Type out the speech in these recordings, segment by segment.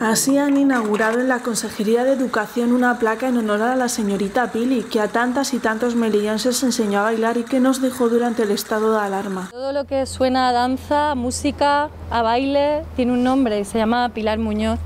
Así han inaugurado en la Consejería de Educación una placa en honor a la señorita Pili, que a tantas y tantos melillenses enseñó a bailar y que nos dejó durante el estado de alarma. Todo lo que suena a danza, a música, a baile, tiene un nombre se llama Pilar Muñoz.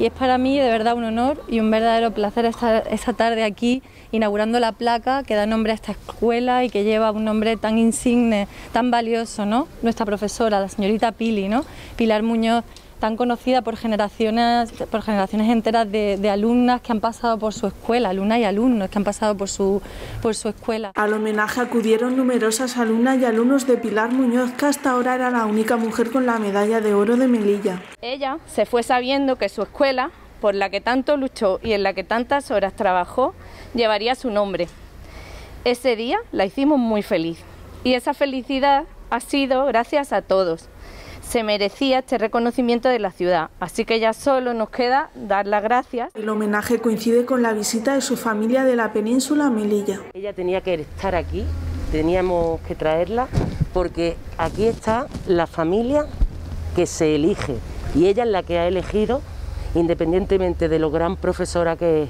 Y es para mí de verdad un honor y un verdadero placer estar esta tarde aquí inaugurando la placa que da nombre a esta escuela y que lleva un nombre tan insigne, tan valioso, ¿no? Nuestra profesora, la señorita Pili, ¿no? Pilar Muñoz tan conocida por generaciones, por generaciones enteras de, alumnas que han pasado por su escuela, alumnas y alumnos que han pasado por su, por su escuela. Al homenaje acudieron numerosas alumnas y alumnos de Pilar Muñoz, que hasta ahora era la única mujer con la medalla de oro de Melilla. Ella se fue sabiendo que su escuela, por la que tanto luchó y en la que tantas horas trabajó, llevaría su nombre. Ese día la hicimos muy feliz y esa felicidad ha sido gracias a todos se merecía este reconocimiento de la ciudad. Así que ya solo nos queda dar las gracias. El homenaje coincide con la visita de su familia de la península Melilla. Ella tenía que estar aquí, teníamos que traerla, porque aquí está la familia que se elige y ella es la que ha elegido, independientemente de lo gran profesora que,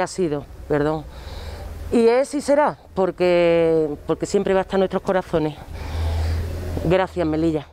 ha sido, perdón. Y es y será, porque, porque siempre va a estar en nuestros corazones. Gracias, Melilla.